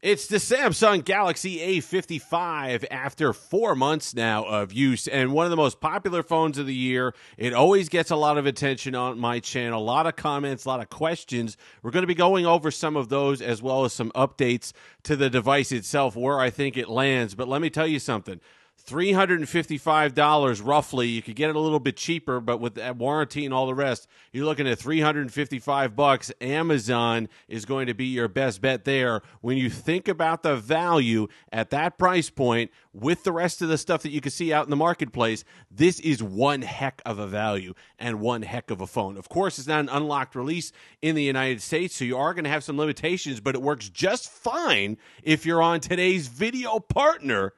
It's the Samsung Galaxy A55 after four months now of use, and one of the most popular phones of the year. It always gets a lot of attention on my channel, a lot of comments, a lot of questions. We're going to be going over some of those as well as some updates to the device itself, where I think it lands. But let me tell you something $355 roughly. You could get it a little bit cheaper, but with that warranty and all the rest, you're looking at 355 bucks. Amazon is going to be your best bet there. When you think about the value at that price point with the rest of the stuff that you can see out in the marketplace, this is one heck of a value and one heck of a phone. Of course, it's not an unlocked release in the United States, so you are going to have some limitations, but it works just fine if you're on today's video partner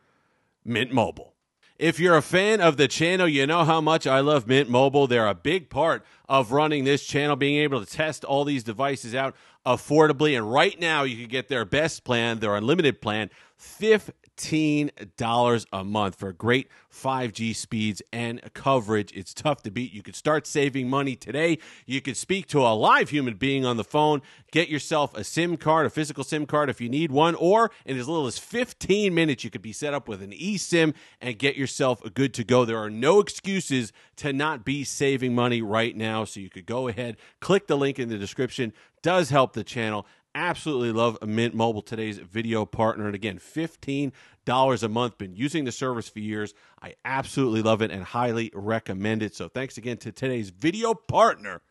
Mint Mobile. If you're a fan of the channel, you know how much I love Mint Mobile. They're a big part of running this channel, being able to test all these devices out affordably. And right now, you can get their best plan, their unlimited plan, 50 $15 a month for great 5G speeds and coverage. It's tough to beat. You could start saving money today. You could speak to a live human being on the phone, get yourself a SIM card, a physical SIM card if you need one, or in as little as 15 minutes, you could be set up with an eSIM and get yourself good to go. There are no excuses to not be saving money right now. So you could go ahead, click the link in the description. Does help the channel absolutely love Mint Mobile, today's video partner. And again, $15 a month. Been using the service for years. I absolutely love it and highly recommend it. So thanks again to today's video partner,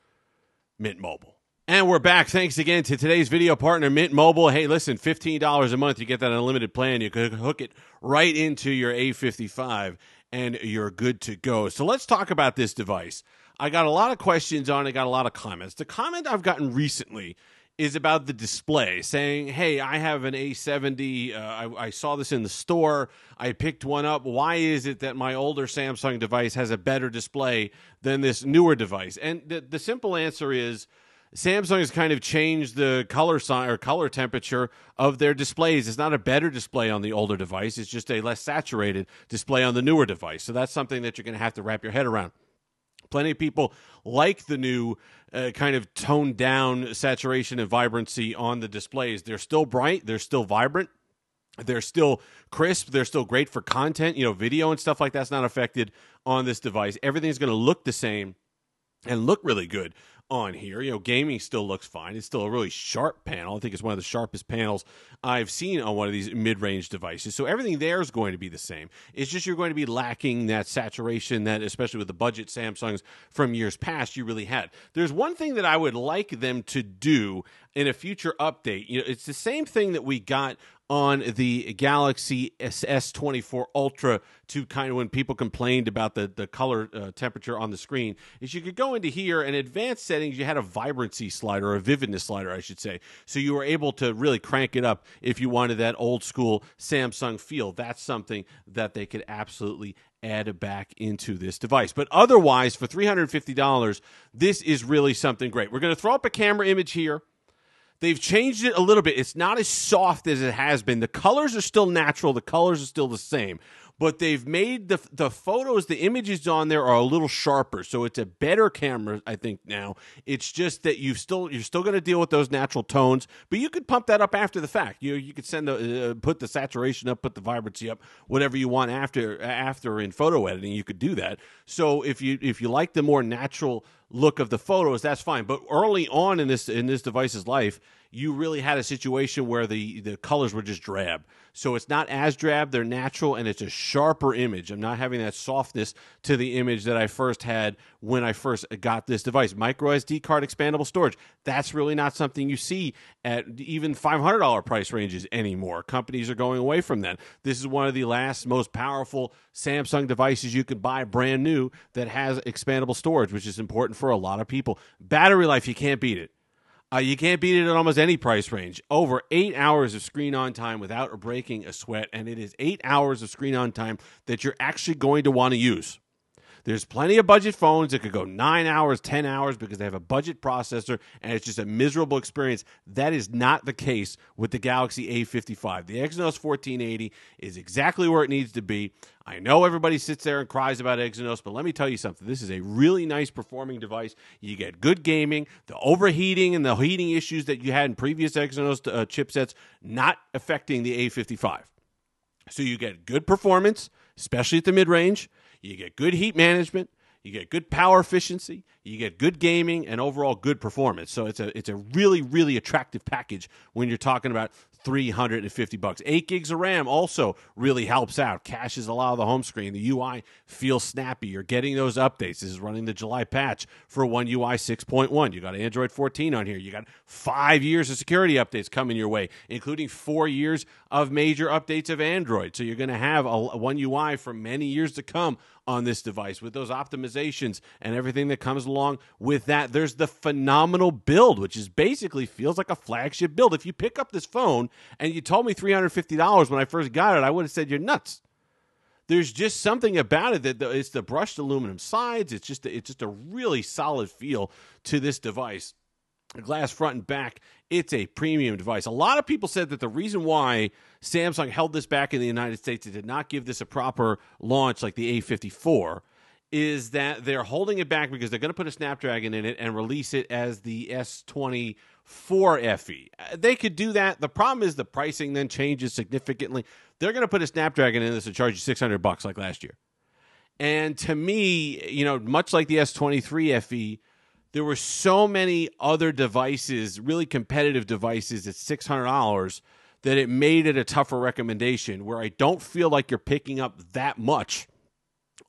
Mint Mobile. And we're back. Thanks again to today's video partner, Mint Mobile. Hey, listen, $15 a month. You get that unlimited plan. You can hook it right into your A55 and you're good to go. So let's talk about this device. I got a lot of questions on it, got a lot of comments. The comment I've gotten recently is about the display, saying, "Hey, I have an A70. Uh, I, I, saw this in the store. I picked one up. Why is it that my older Samsung device has a better display than this newer device?" And the, the simple answer is. Samsung has kind of changed the color sign or color temperature of their displays. It's not a better display on the older device. It's just a less saturated display on the newer device. So that's something that you're going to have to wrap your head around. Plenty of people like the new uh, kind of toned down saturation and vibrancy on the displays. They're still bright, they're still vibrant, they're still crisp, they're still great for content, you know, video and stuff like that's not affected on this device. Everything's going to look the same and look really good on here. You know, gaming still looks fine. It's still a really sharp panel. I think it's one of the sharpest panels I've seen on one of these mid range devices. So everything there is going to be the same. It's just you're going to be lacking that saturation that, especially with the budget Samsungs from years past, you really had. There's one thing that I would like them to do in a future update. You know, it's the same thing that we got on the Galaxy S24 Ultra to kind of when people complained about the the color uh, temperature on the screen is you could go into here and advanced settings you had a vibrancy slider or a vividness slider I should say. So you were able to really crank it up if you wanted that old school Samsung feel. That's something that they could absolutely add back into this device. But otherwise for $350 this is really something great. We're going to throw up a camera image here They've changed it a little bit. It's not as soft as it has been. The colors are still natural. The colors are still the same, but they've made the the photos, the images on there are a little sharper. So it's a better camera, I think. Now it's just that you still you're still going to deal with those natural tones, but you could pump that up after the fact. You you could send the uh, put the saturation up, put the vibrancy up, whatever you want after after in photo editing. You could do that. So if you if you like the more natural look of the photos, that's fine. But early on in this in this device's life, you really had a situation where the the colors were just drab. So it's not as drab; they're natural, and it's a sharper image. I'm not having that softness to the image that I first had when I first got this device. Micro SD card expandable storage. That's really not something you see at even $500 price ranges anymore. Companies are going away from that. This is one of the last most powerful Samsung devices you can buy brand new that has expandable storage, which is important for a lot of people. Battery life, you can't beat it. Uh, you can't beat it at almost any price range. Over eight hours of screen on time without breaking a sweat, and it is eight hours of screen on time that you're actually going to want to use. There's plenty of budget phones that could go nine hours, 10 hours because they have a budget processor and it's just a miserable experience. That is not the case with the Galaxy A55. The Exynos 1480 is exactly where it needs to be. I know everybody sits there and cries about Exynos, but let me tell you something. This is a really nice performing device. You get good gaming, the overheating and the heating issues that you had in previous Exynos uh, chipsets not affecting the A55. So you get good performance, especially at the mid range. You get good heat management. You get good power efficiency. You get good gaming and overall good performance. So it's a it's a really really attractive package when you're talking about 350 bucks. 8 gigs of RAM also really helps out. Caches a lot of the home screen. The UI feels snappy. You're getting those updates. This is running the July patch for One UI 6.1. You got Android 14 on here. You got 5 years of security updates coming your way, including 4 years of major updates of Android. So you're going to have a One UI for many years to come on this device with those optimizations and everything that comes along with that. There's the phenomenal build, which is basically feels like a flagship build. If you pick up this phone and you told me $350 when I first got it, I would have said you're nuts. There's just something about it that the, it's the brushed aluminum sides. It's just it's just a really solid feel to this device glass front and back. It's a premium device. A lot of people said that the reason why Samsung held this back in the United States and did not give this a proper launch like the A54 is that they're holding it back because they're going to put a Snapdragon in it and release it as the S24 FE. Uh, they could do that. The problem is the pricing then changes significantly. They're going to put a Snapdragon in this and charge you 600 bucks like last year. And to me, you know, much like the S23 FE, there were so many other devices, really competitive devices at $600 that it made it a tougher recommendation where I don't feel like you're picking up that much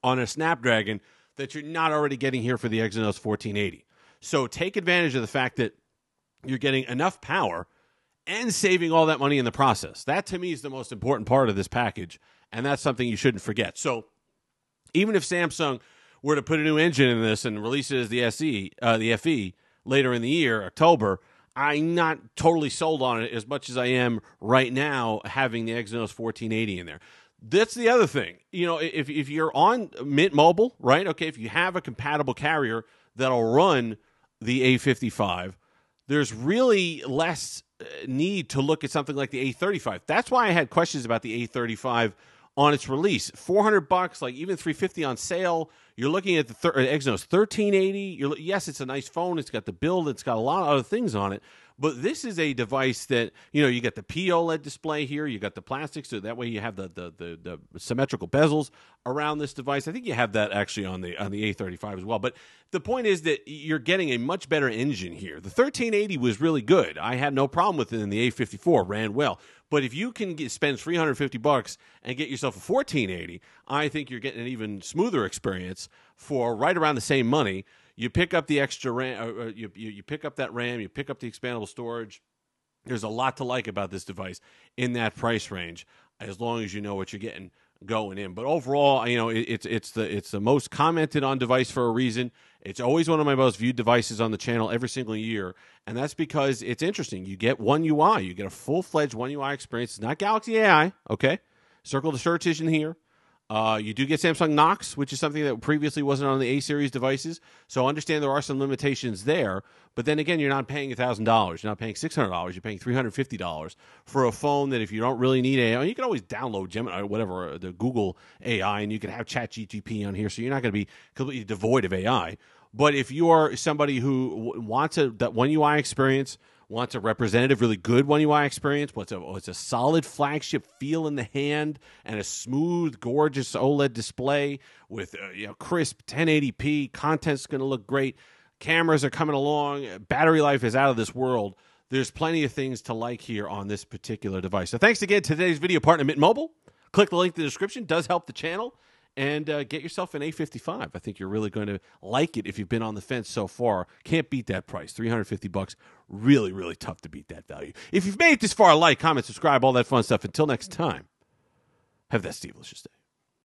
on a Snapdragon that you're not already getting here for the Exynos 1480. So take advantage of the fact that you're getting enough power and saving all that money in the process. That to me is the most important part of this package, and that's something you shouldn't forget. So even if Samsung were to put a new engine in this and release it as the SE, uh, the FE later in the year, October, I'm not totally sold on it as much as I am right now having the Exynos 1480 in there. That's the other thing. You know, if if you're on Mint Mobile, right? Okay, if you have a compatible carrier that'll run the A55, there's really less uh, need to look at something like the A35. That's why I had questions about the A35 on its release. 400 bucks, like even 350 on sale. You're looking at the thir- uh, Exynos 1380. You're, yes, it's a nice phone. It's got the build. It's got a lot of other things on it. But this is a device that you know you got the POLED display here. You got the plastic, so that way you have the the, the, the symmetrical bezels around this device. I think you have that actually on the on the A35 as well. But the point is that you're getting a much better engine here. The 1380 was really good. I had no problem with it in the A54. Ran well. But if you can get, spend 350 bucks and get yourself a 1480, I think you're getting an even smoother experience for right around the same money. You pick up the extra RAM, uh, uh, you, you, you pick up that RAM, you pick up the expandable storage. There's a lot to like about this device in that price range, as long as you know what you're getting going in. But overall, you know, it, it's it's the it's the most commented on device for a reason. It's always one of my most viewed devices on the channel every single year, and that's because it's interesting. You get one UI, you get a full fledged one UI experience. It's not Galaxy AI, okay? Circle the search engine here. Uh, you do get Samsung Knox, which is something that previously wasn't on the A series devices. So understand there are some limitations there. But then again, you're not paying thousand dollars. You're not paying six hundred dollars. You're paying three hundred fifty dollars for a phone that if you don't really need AI, you can always download Gemini or whatever the Google AI, and you can have Chat GTP on here. So you're not going to be completely devoid of AI. But if you are somebody who wants a that one UI experience wants a representative, really good One UI experience, wants a, wants a solid flagship feel in the hand and a smooth, gorgeous OLED display with uh, you know, crisp 1080p. Content's going to look great. Cameras are coming along. Battery life is out of this world. There's plenty of things to like here on this particular device. So thanks again to today's video partner, Mint Mobile. Click the link in the description. Does help the channel and uh, get yourself an A55. I think you're really going to like it if you've been on the fence so far. Can't beat that price. 350 bucks. Really, really tough to beat that value. If you've made it this far, like, comment, subscribe, all that fun stuff. Until next time, have that Steve day.